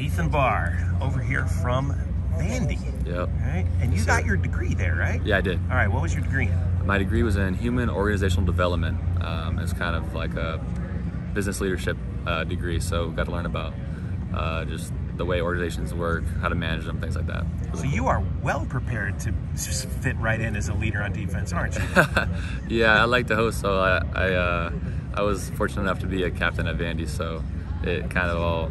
Ethan Barr over here from Vandy. Yep. Right? And you got your degree there, right? Yeah, I did. All right, what was your degree in? My degree was in human organizational development. Um, it's kind of like a business leadership uh, degree, so got to learn about uh, just the way organizations work, how to manage them, things like that. So you are well prepared to just fit right in as a leader on defense, aren't you? yeah, I like to host, so I I, uh, I was fortunate enough to be a captain at Vandy, so it kind of all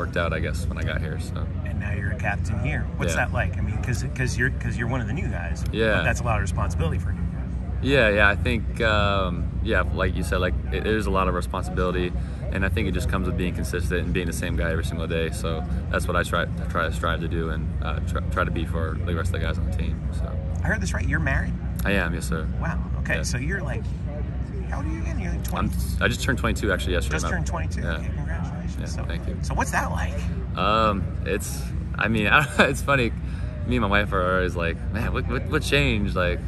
worked out, I guess, when I got here. So and now you're a captain here. What's Yeah. that like? I mean, because because you're because you're one of the new guys. Yeah. But that's a lot of responsibility for a new guy. yeah, yeah, I think um, yeah, like you said, like it is a lot of responsibility, and I think it just comes with being consistent and being the same guy every single day. So that's what I try try to strive to do and uh, try, try to be for the rest of the guys on the team. So I heard this right. You're married. I am, yes, sir. Wow. Okay. Yeah. So you're like, how old are you again? You're like 20. I'm I just turned 22 actually yesterday. just turned 22. Yeah. Okay, congratulations. Yeah, so, thank you. So what's that like? Um, it's, I mean, I don't, it's funny. Me and my wife are always like, man, what, what, what changed? Like,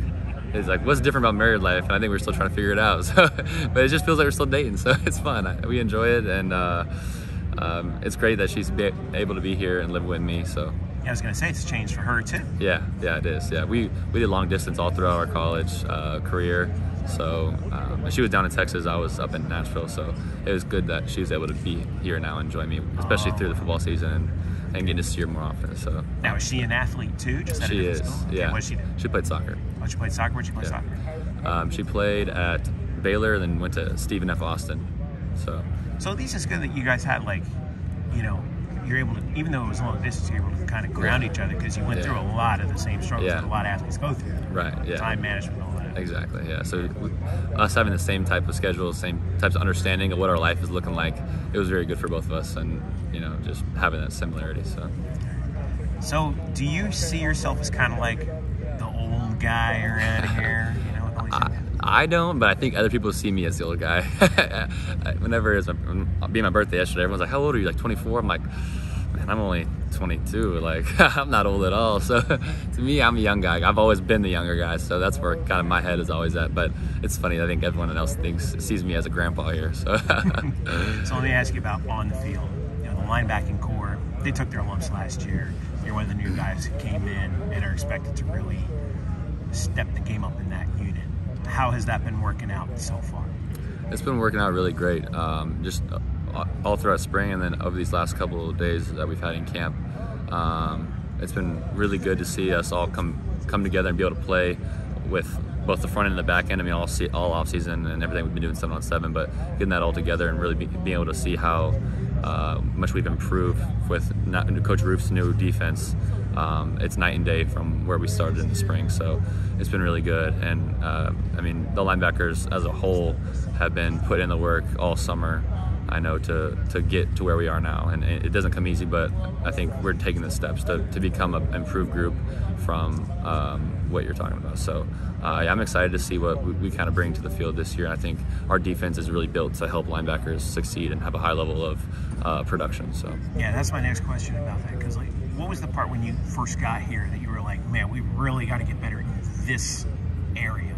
it's like, what's different about married life? And I think we're still trying to figure it out. So, but it just feels like we're still dating. So it's fun. I, we enjoy it. And, uh, um, it's great that she's be able to be here and live with me. So Yeah, I was gonna say it's changed for her too. yeah, yeah, it is. Yeah, we, we did long distance all throughout our college, uh, career. So, um, she was down in Texas. I was up in Nashville. So it was good that she was able to be here now and join me, especially through the football season and, and getting to see her more often. So Now is she an athlete too? Just she is. school? Okay, Yeah. What she do? She played soccer. Oh, she played soccer. Where'd she play Yeah. soccer? Um, she played at Baylor, then went to Stephen F. Austin. So So at least it's good that you guys had like, you know, you're able to, even though it was a long distance, you're able to kind of ground each other because you went Yeah. through a lot of the same struggles Yeah. that a lot of athletes go through. right, yeah, Time management, and all that. exactly, yeah. So us having the same type of schedule, same types of understanding of what our life is looking like, it was very good for both of us, and you know, just having that similarity. So So do you see yourself as kind of like I, don't, but I think other people see me as the old guy. Whenever it's my, uh, being my birthday yesterday, everyone's like, "How old are you?" Like 24. I'm like, man, I'm only 22. Like, I'm not old at all. So, to me, I'm a young guy. I've always been the younger guy. So that's where kind of my head is always at. But it's funny. I think everyone else thinks sees me as a grandpa here. So, So let me ask you about on the field. You know, the linebacking corps, they took their lumps last year. You're one of the new guys who came in and are expected to really step the game up in that unit. How has that been working out so far? It's been working out really great. Um, just uh, all throughout spring, and then over these last couple of days that we've had in camp, um, it's been really good to see us all come come together and be able to play with both the front end and the back end. I mean, all se- all off season and everything we've been doing seven on seven, but getting that all together and really be, being able to see how uh, much we've improved with not, Coach Roof's new defense. Um, it's night and day from where we started in the spring, so it's been really good. And uh, I mean, the linebackers as a whole have been put in the work all summer. I know to to get to where we are now, and it doesn't come easy, but I think we're taking the steps to, to become an improved group from um, what you're talking about. So uh, I'm excited to see what we, we kind of bring to the field this year. I think our defense is really built to help linebackers succeed and have a high level of uh, production. So. Yeah, that's my next question about that. Because, like, what was the part when you first got here that you were like, man, we really got to get better in this area?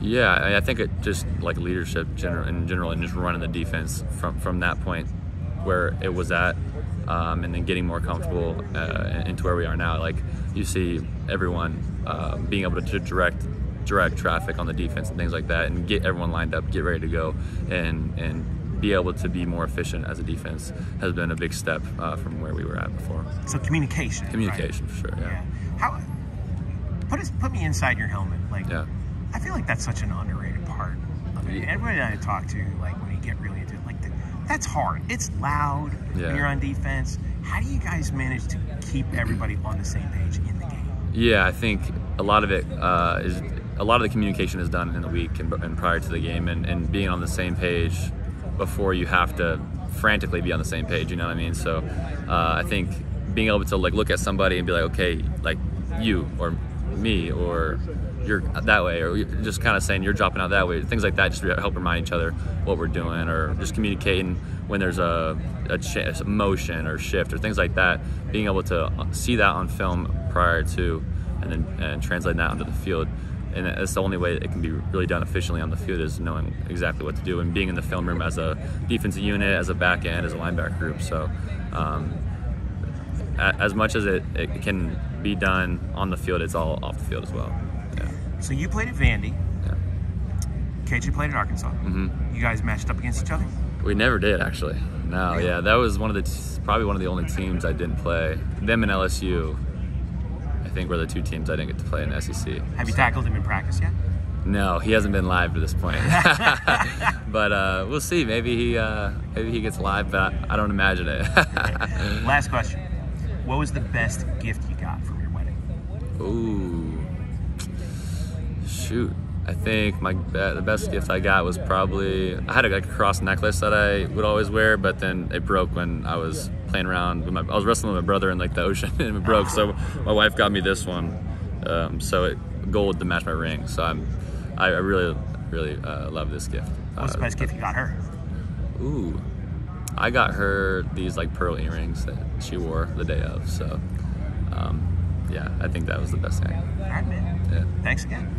Yeah, I- think it just like leadership general, in general and just running the defense from, from that point where it was at um, and then getting more comfortable uh, into where we are now. Like you see everyone uh, being able to direct direct traffic on the defense and things like that and get everyone lined up, get ready to go and and be able to be more efficient as a defense has been a big step uh, from where we were at before. So communication. right? Communication for sure, Yeah. yeah. How? Put us, put me inside your helmet. Like, Yeah. I feel like that's such an underrated part. of it. Yeah. Everybody that I talk to, like when you get really into it, like th- that's hard. It's loud Yeah. when you're on defense. How do you guys manage to keep everybody on the same page in the game? Yeah, I think a lot of it uh, is a lot of the communication is done in the week and, and prior to the game, and, and being on the same page before you have to frantically be on the same page. You know what I mean? So uh, I think being able to like look at somebody and be like, okay, like you or me or you're that way, or just kind of saying you're dropping out that way. Things like that just help remind each other what we're doing, or just communicating when there's a, a, ch- motion or shift or things like that. Being able to see that on film prior to, and then and translating that onto the field. And that's the only way it can be really done efficiently on the field is knowing exactly what to do and being in the film room as a defensive unit, as a back end, as a linebacker group. So um, as much as it, it can be done on the field, it's all off the field as well. Yeah. So you played at Vandy. Yeah. KJ played at Arkansas. Mm-hmm. You guys matched up against each other. We never did actually. No, yeah, that was one of the t- probably one of the only teams I didn't play. Them and LSU, think, were the two teams I didn't get to play in the SEC. Have you tackled him in practice yet? No, he hasn't been live to this point. but uh, we'll see. Maybe he uh, maybe he gets live, but I, don't imagine it. Last question. What was the best gift you got from your wedding? Ooh, shoot. I think my the best gift I got was probably I had a, like a cross necklace that I would always wear, but then it broke when I was playing around. With my, I was wrestling with my brother in like the ocean, and it broke. So my wife got me this one, um, so it gold to match my ring. So I'm I, I really really uh, love this gift. What's the best gift you got her? Ooh, I got her these like pearl earrings that she wore the day of. So, um, yeah, I think that was the best thing. All right, man. Yeah. Thanks again.